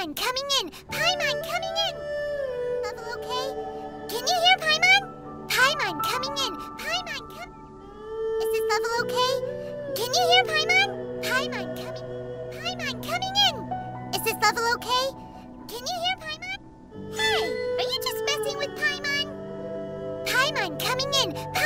Paimon coming in! Paimon coming in! Level okay? Can you hear Paimon? Paimon coming in! Paimon coming. Is this level okay? Can you hear Paimon? Paimon coming... Paimon coming in! Is this level okay? Can you hear Paimon? Hey, are you just messing with Paimon? Paimon coming in! Paimon coming in!